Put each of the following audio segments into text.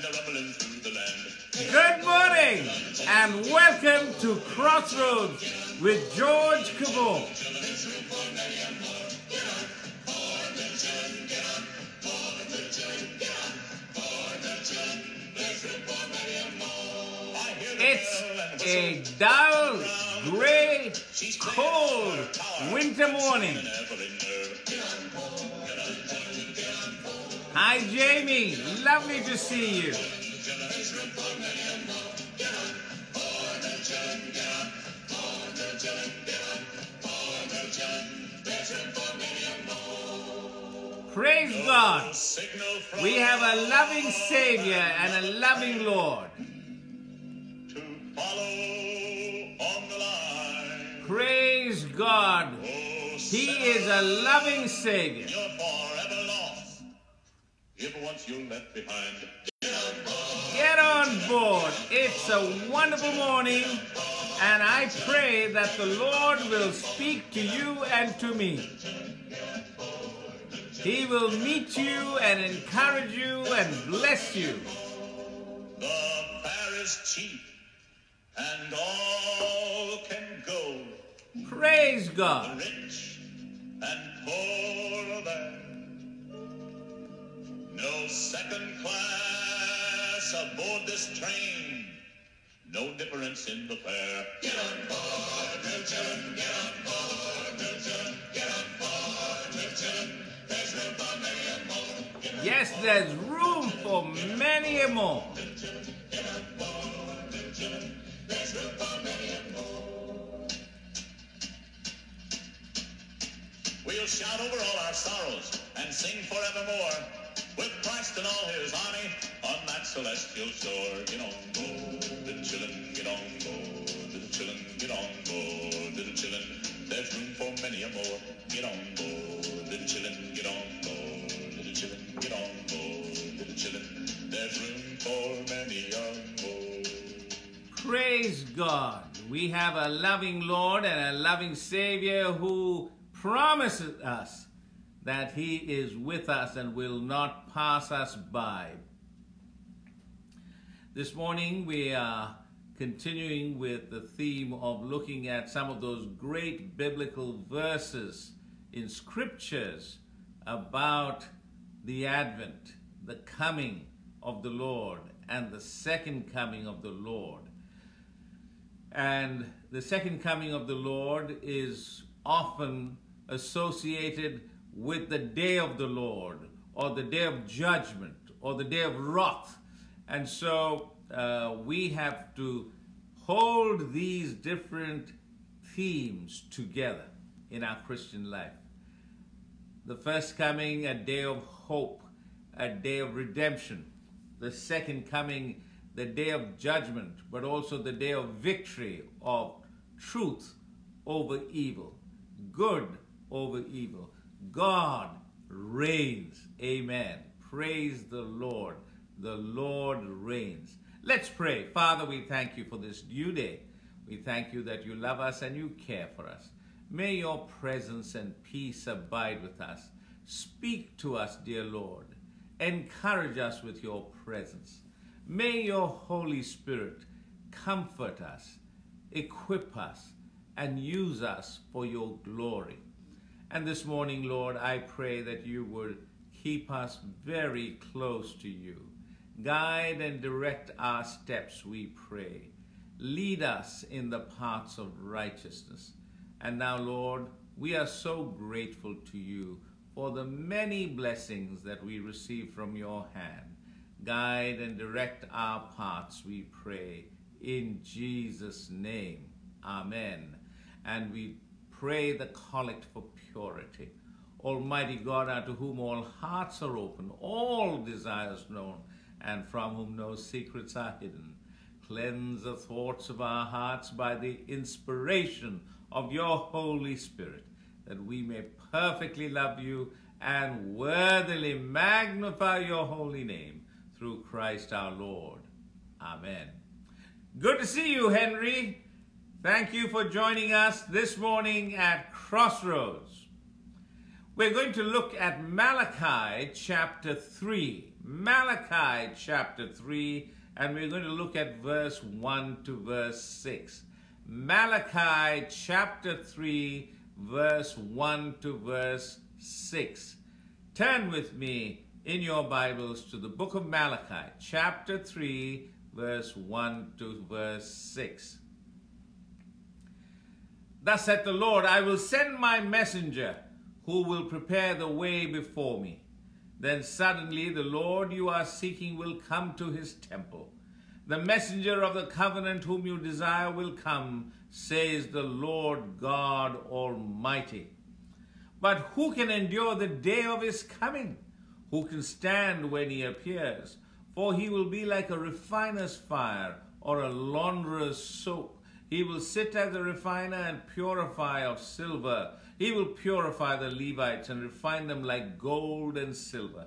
Good morning and welcome to Crossroads with George Kovoor. It's a dull, gray, cold winter morning. Hi, Jamie. Lovely to see you. Praise God. We have a loving Savior and a loving Lord. to follow on the line. Praise God. He is a loving Savior. You're forever lost if once you're left behind. Get on board. It's a wonderful morning, and I pray that the Lord will speak to you and to me. He will meet you and encourage you and bless you. The fare is cheap and all can go. Praise The God. rich and poor No second class aboard this train. No difference in the fare. Get on board, New Chillin. Get on board, New Chillin. Get on board, New Chillin. There's room for many more. Yes, there's room for many more. We'll shout over all our sorrows and sing forevermore and all his army on that celestial shore. Get on board, little chillin', get on board, little chillin', get on board, little chillin'. There's room for many a more. Get on board, little chillin', get on board, little chillin', get on board, little chillin'. There's room for many a more. Praise God. We have a loving Lord and a loving Savior who promises us that He is with us and will not pass us by. This morning we are continuing with the theme of looking at some of those great biblical verses in scriptures about the advent, the coming of the Lord, and the second coming of the Lord. And the second coming of the Lord is often associated with the day of the Lord, or the day of judgment, or the day of wrath. And so uh, we have to hold these different themes together in our Christian life. The first coming, a day of hope, a day of redemption. The second coming, the day of judgment, but also the day of victory, of truth over evil, good over evil. God reigns. Amen. Praise the Lord. The Lord reigns. Let's pray. Father, we thank you for this new day. We thank you that you love us and you care for us. May your presence and peace abide with us. Speak to us, dear Lord. Encourage us with your presence. May your Holy Spirit comfort us, equip us, and use us for your glory. And this morning, Lord, I pray that you would keep us very close to you. Guide and direct our steps, we pray. Lead us in the paths of righteousness. And now, Lord, we are so grateful to you for the many blessings that we receive from your hand. Guide and direct our paths, we pray. In Jesus' name, amen. And we pray the collect for purity. Almighty God, unto whom all hearts are open, all desires known, and from whom no secrets are hidden. Cleanse the thoughts of our hearts by the inspiration of your Holy Spirit, that we may perfectly love you and worthily magnify your holy name through Christ our Lord. Amen. Good to see you, Henry. Thank you for joining us this morning at Crossroads. We're going to look at Malachi chapter 3. Malachi chapter 3, and we're going to look at verse 1 to verse 6. Malachi chapter 3, verse 1 to verse 6. Turn with me in your Bibles to the book of Malachi, chapter 3, verse 1 to verse 6. Thus saith the Lord, I will send my messenger who will prepare the way before me. Then suddenly the Lord you are seeking will come to his temple. The messenger of the covenant whom you desire will come, says the Lord God Almighty. But who can endure the day of his coming? Who can stand when he appears? For he will be like a refiner's fire or a launderer's soap. He will sit as a refiner and purify of silver. He will purify the Levites and refine them like gold and silver.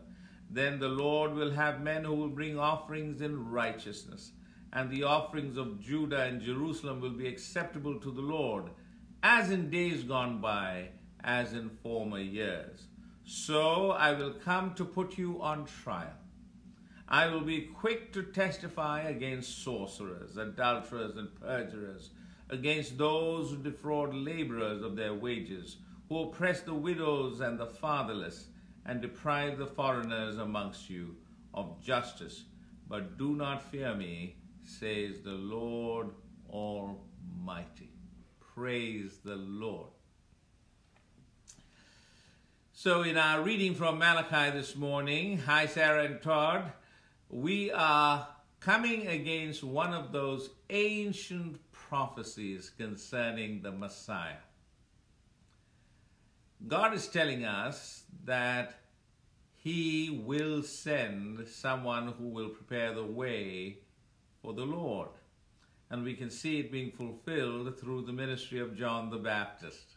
Then the Lord will have men who will bring offerings in righteousness, and the offerings of Judah and Jerusalem will be acceptable to the Lord, as in days gone by, as in former years. So I will come to put you on trial. I will be quick to testify against sorcerers, adulterers, and perjurers, against those who defraud laborers of their wages, who oppress the widows and the fatherless, and deprive the foreigners amongst you of justice. But do not fear me, says the Lord Almighty. Praise the Lord. So, in our reading from Malachi this morning, hi Sarah and Todd, we are coming against one of those ancient prophecies concerning the Messiah. God is telling us that He will send someone who will prepare the way for the Lord. And we can see it being fulfilled through the ministry of John the Baptist,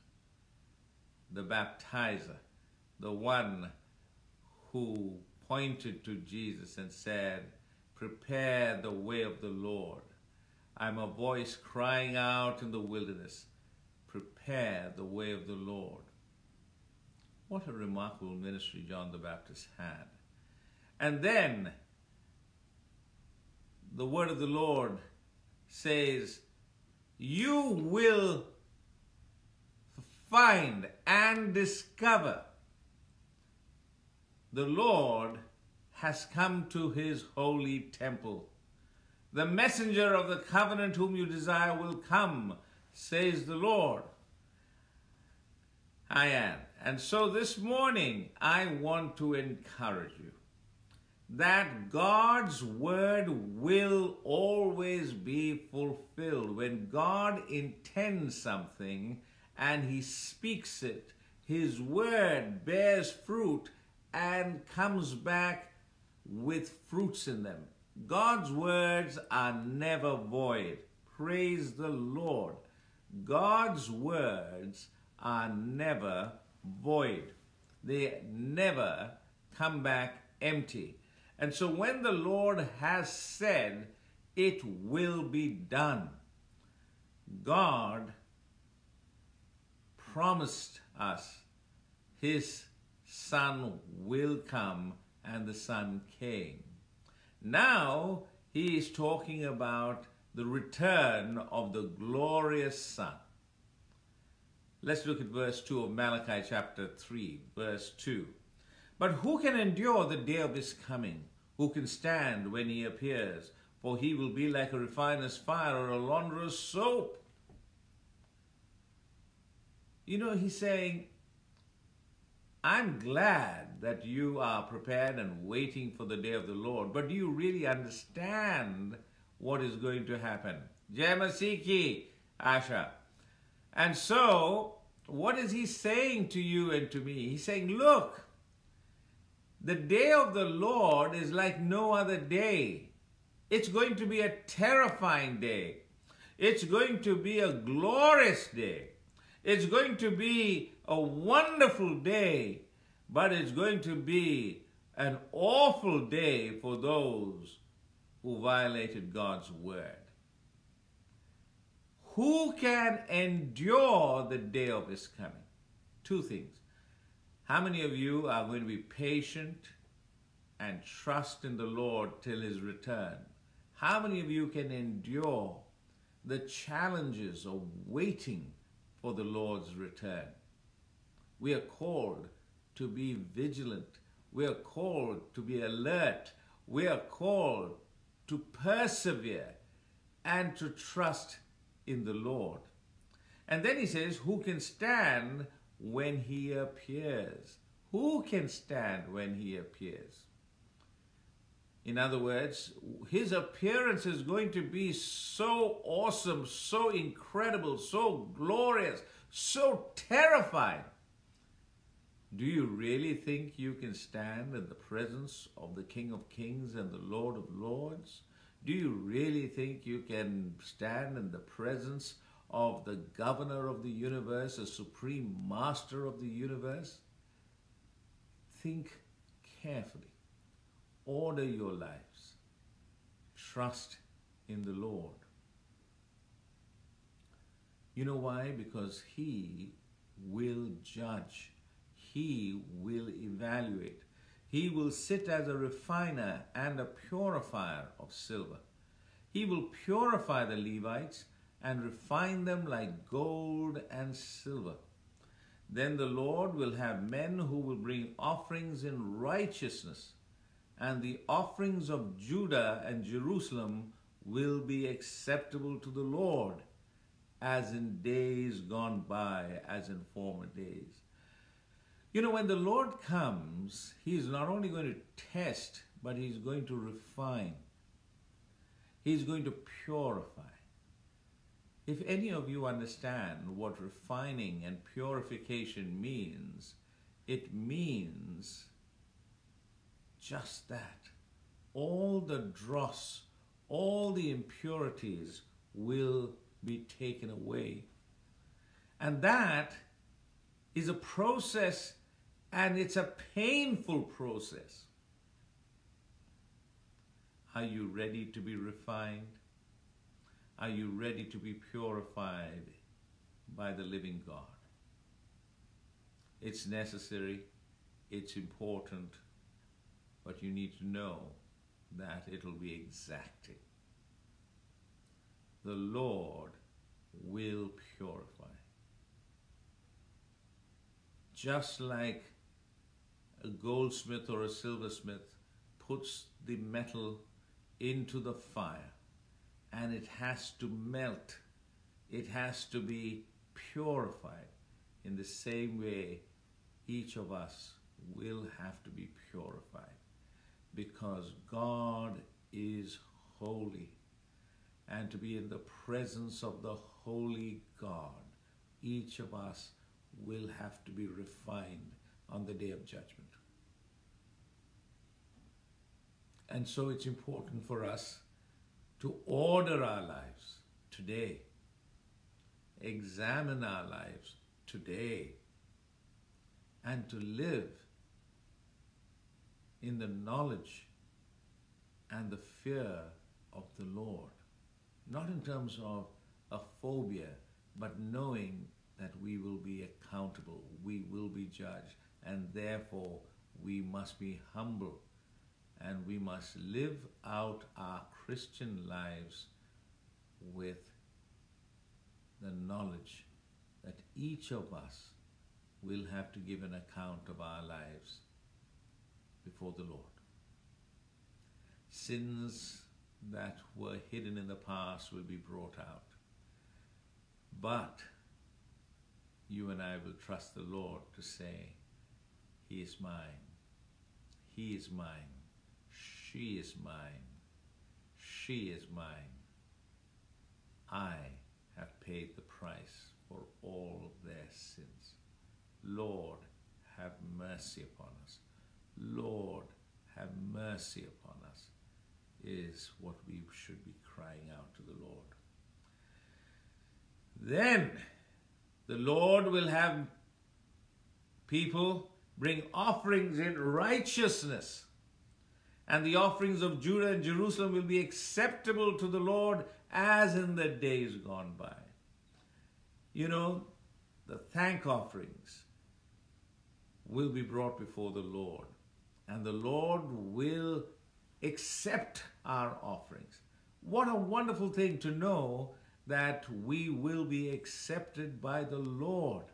the baptizer, the one who pointed to Jesus and said, Prepare the way of the Lord. I'm a voice crying out in the wilderness, Prepare the way of the Lord. What a remarkable ministry John the Baptist had. And then the word of the Lord says, You will find and discover the Lord has come to his holy temple. The messenger of the covenant whom you desire will come, says the Lord. I am. And so this morning, I want to encourage you that God's word will always be fulfilled. When God intends something and he speaks it, his word bears fruit and comes back with fruits in them. God's words are never void. Praise the Lord. God's words are never void. They never come back empty. And so when the Lord has said, it will be done, God promised us his Son will come, and the Son came. Now he is talking about the return of the glorious Son. Let's look at verse 2 of Malachi chapter 3, verse 2. But who can endure the day of his coming? Who can stand when he appears? For he will be like a refiner's fire or a launderer's soap. You know, he's saying, I'm glad that you are prepared and waiting for the day of the Lord, but do you really understand what is going to happen? Jamasiki, Asha. And so, what is he saying to you and to me? He's saying, look, the day of the Lord is like no other day. It's going to be a terrifying day. It's going to be a glorious day. It's going to be a wonderful day, but it's going to be an awful day for those who violated God's word. Who can endure the day of his coming? Two things. How many of you are going to be patient and trust in the Lord till his return? How many of you can endure the challenges of waiting for the Lord's return? We are called to be vigilant. We are called to be alert. We are called to persevere and to trust in the Lord. And then he says, Who can stand when he appears? Who can stand when he appears? In other words, his appearance is going to be so awesome, so incredible, so glorious, so terrifying. Do you really think you can stand in the presence of the King of Kings and the Lord of Lords? Do you really think you can stand in the presence of the governor of the universe, a supreme master of the universe? Think carefully. Order your lives. Trust in the Lord. You know why? Because He will judge. He will evaluate. He will sit as a refiner and a purifier of silver. He will purify the Levites and refine them like gold and silver. Then the Lord will have men who will bring offerings in righteousness, and the offerings of Judah and Jerusalem will be acceptable to the Lord, as in days gone by, as in former days. You know, when the Lord comes, He's not only going to test, but He's going to refine. He's going to purify. If any of you understand what refining and purification means, it means just that. All the dross, all the impurities will be taken away. And that is a process, and it's a painful process. Are you ready to be refined? Are you ready to be purified by the living God? It's necessary, it's important, but you need to know that it'll be exacting. The Lord will purify. Just like a goldsmith or a silversmith puts the metal into the fire and it has to melt. It has to be purified. In the same way, each of us will have to be purified because God is holy. And to be in the presence of the holy God, each of us will have to be refined on the day of judgment. And so it's important for us to order our lives today, examine our lives today, and to live in the knowledge and the fear of the Lord. Not in terms of a phobia, but knowing that we will be accountable, we will be judged, and therefore we must be humble and we must live out our Christian lives with the knowledge that each of us will have to give an account of our lives before the Lord. Sins that were hidden in the past will be brought out. But you and I will trust the Lord to say, He is mine. He is mine. She is mine. She is mine. I have paid the price for all their sins. Lord, have mercy upon us. Lord, have mercy upon us, is what we should be crying out to the Lord. Then the Lord will have people bring offerings in righteousness and the offerings of Judah and Jerusalem will be acceptable to the Lord as in the days gone by. You know, the thank offerings will be brought before the Lord. and the Lord will accept our offerings. What a wonderful thing to know that we will be accepted by the Lord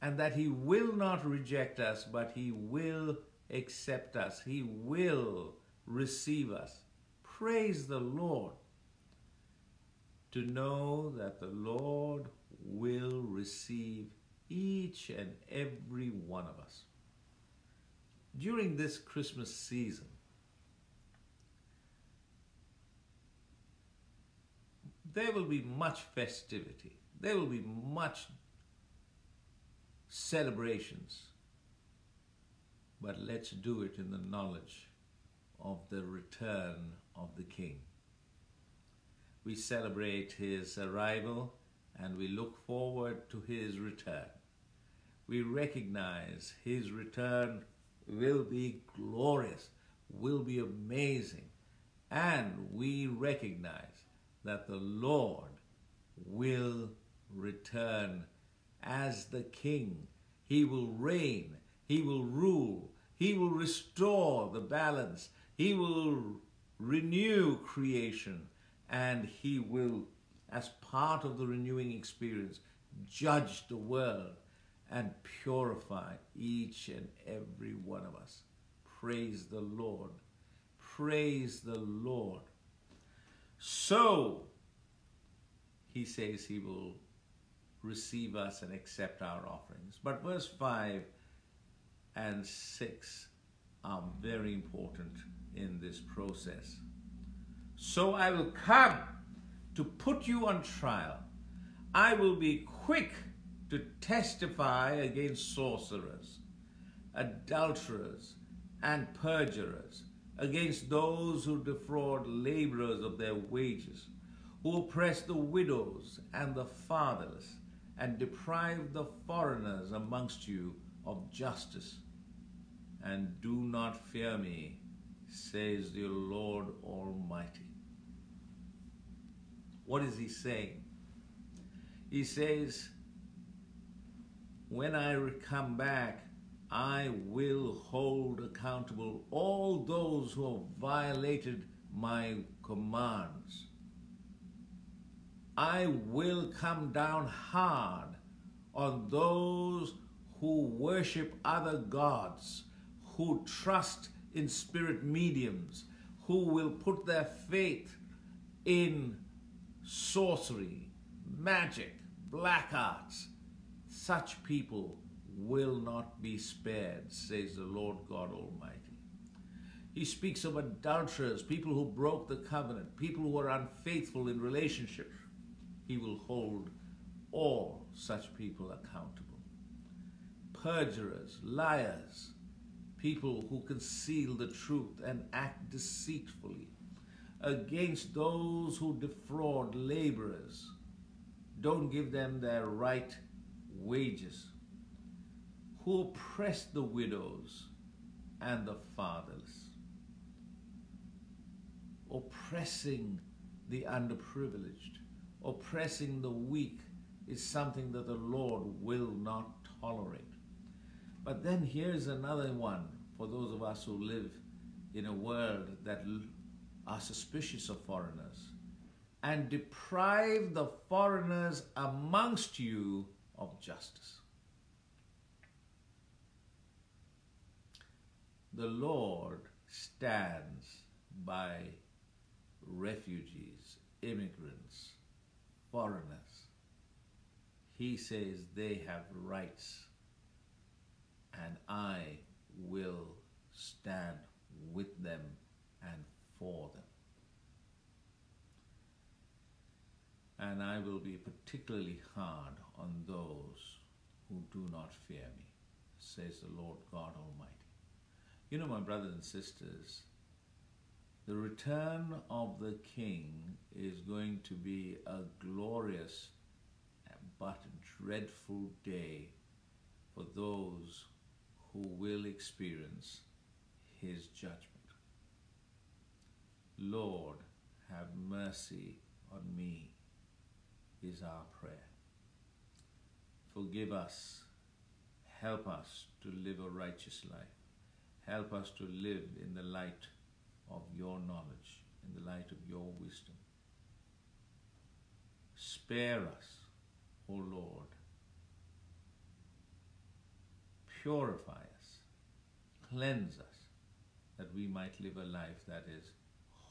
and that He will not reject us, but He will accept us. He will receive us. Praise the Lord. To know that the Lord will receive each and every one of us. During this Christmas season, there will be much festivity. There will be much celebrations. But let's do it in the knowledge of the return of the King. We celebrate his arrival and we look forward to his return. We recognize his return will be glorious, will be amazing, and we recognize that the Lord will return as the King. He will reign, he will rule, he will restore the balance, he will renew creation, and he will as part of the renewing experience, judge the world and purify each and every one of us. Praise the Lord. Praise the Lord. So, he says he will receive us and accept our offerings. But verse 5 and 6 are very important in this process. So I will come to put you on trial. I will be quick to testify against sorcerers, adulterers, and perjurers, against those who defraud laborers of their wages, who oppress the widows and the fatherless, and deprive the foreigners amongst you of justice. And do not fear me, says the Lord Almighty. What is he saying? He says, When I come back, I will hold accountable all those who have violated my commands. I will come down hard on those who worship other gods, who trust in spirit mediums, who will put their faith in sorcery, magic, black arts. Such people will not be spared, says the Lord God Almighty. He speaks of adulterers, people who broke the covenant, people who are unfaithful in relationships. He will hold all such people accountable. Perjurers, liars, people who conceal the truth and act deceitfully, against those who defraud laborers. Don't give them their right wages. Who oppress the widows and the fatherless. Oppressing the underprivileged, oppressing the weak is something that the Lord will not tolerate. But then here's another one for those of us who live in a world that are suspicious of foreigners and deprive the foreigners amongst you of justice. The Lord stands by refugees, immigrants, foreigners. He says they have rights, and I will stand with them and for them. And I will be particularly hard on those who do not fear me, says the Lord God Almighty. You know, my brothers and sisters, the return of the King is going to be a glorious but dreadful day for those who will experience his judgment. Lord, have mercy on me, is our prayer. Forgive us, help us to live a righteous life. help us to live in the light of your knowledge, in the light of your wisdom. Spare us, O Lord. Purify cleanse us, that we might live a life that is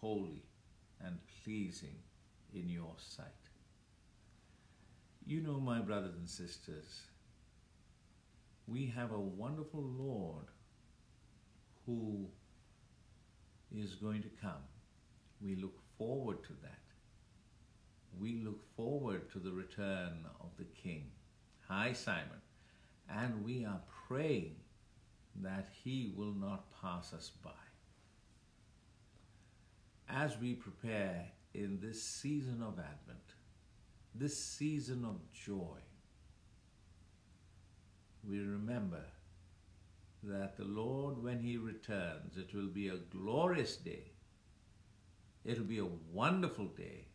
holy and pleasing in your sight. You know, my brothers and sisters, we have a wonderful Lord who is going to come. We look forward to that. We look forward to the return of the King. Hi, Simon. And we are praying that he will not pass us by. As we prepare in this season of Advent, this season of joy, we remember that the Lord, when He returns, it will be a glorious day. It'll be a wonderful day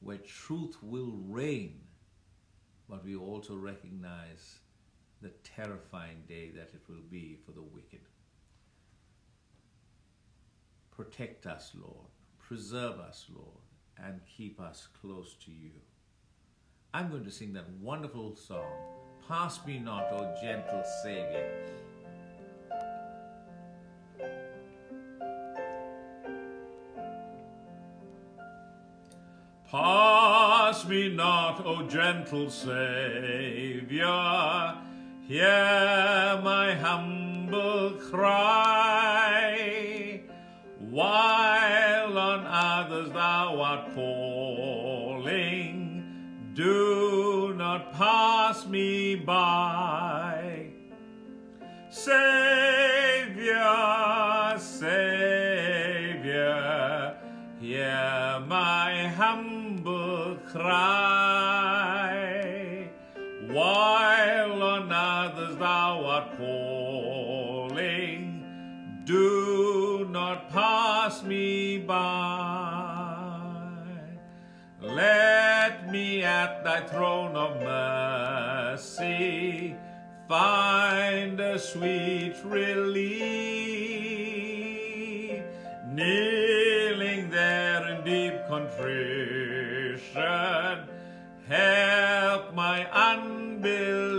where truth will reign, but we also recognize the terrifying day that it will be for the wicked. Protect us, Lord. Preserve us, Lord, and keep us close to you. I'm going to sing that wonderful song, Pass Me Not, O Gentle Savior. Pass me not, O gentle Saviour, hear my humble cry, while on others thou art calling, do not pass me by. Savior, Savior, hear my humble cry, calling, do not pass me by. Let me at thy throne of mercy find a sweet relief, kneeling there in deep contrition, help my unbelief.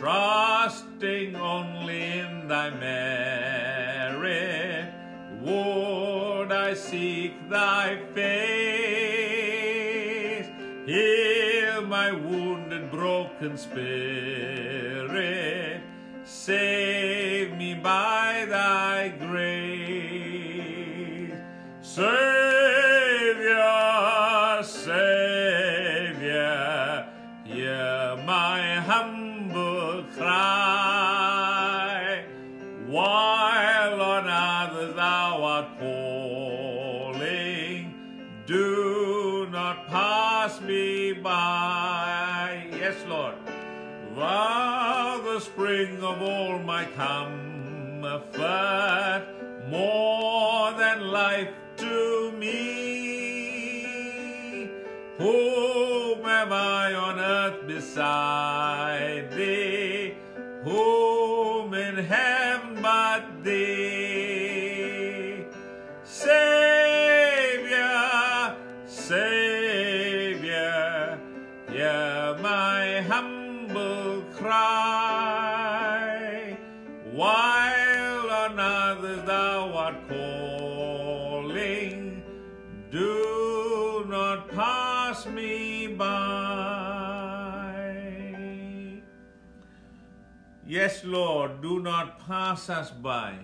Trusting only in thy merit, would I seek thy face. Heal my wounded, broken spirit. Save me by thy grace. Savior, Savior, of all my comfort, more than life to me. Whom have I on earth beside thee? Whom in heaven but thee? Savior, Savior, hear my humble cry, Lord, do not pass us by.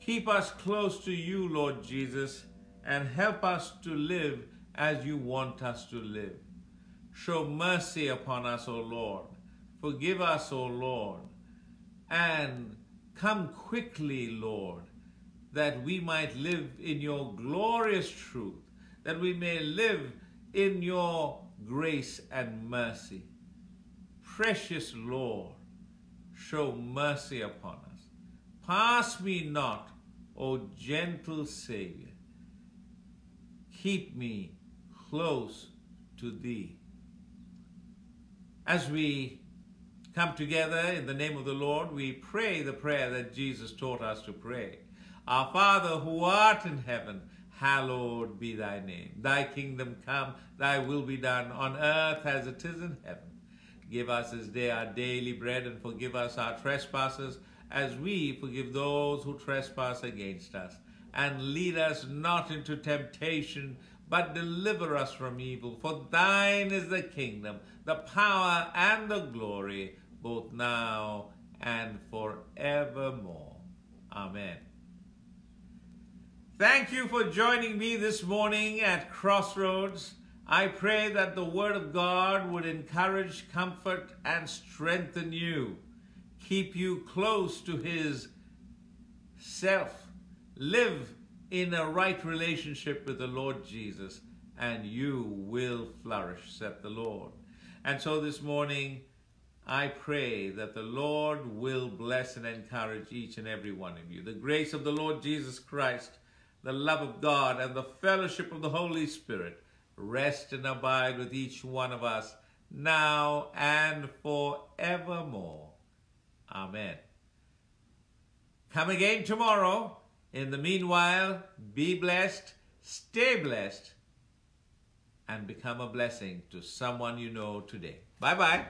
Keep us close to you, Lord Jesus, and help us to live as you want us to live. Show mercy upon us, O Lord. Forgive us, O Lord. And come quickly, Lord, that we might live in your glorious truth, that we may live in your grace and mercy. Precious Lord, show mercy upon us. Pass me not, O gentle Savior. Keep me close to thee. As we come together in the name of the Lord, we pray the prayer that Jesus taught us to pray. Our Father who art in heaven, hallowed be thy name. Thy kingdom come, thy will be done on earth as it is in heaven. Give us this day our daily bread and forgive us our trespasses as we forgive those who trespass against us. And lead us not into temptation, but deliver us from evil. For thine is the kingdom, the power, and the glory, both now and forevermore. Amen. Thank you for joining me this morning at Crossroads. I pray that the Word of God would encourage, comfort, and strengthen you, keep you close to His self, live in a right relationship with the Lord Jesus, and you will flourish, said the Lord. And so this morning, I pray that the Lord will bless and encourage each and every one of you. The grace of the Lord Jesus Christ, the love of God, and the fellowship of the Holy Spirit rest and abide with each one of us now and forevermore. Amen. Come again tomorrow. In the meanwhile, be blessed, stay blessed, and become a blessing to someone you know today. Bye bye.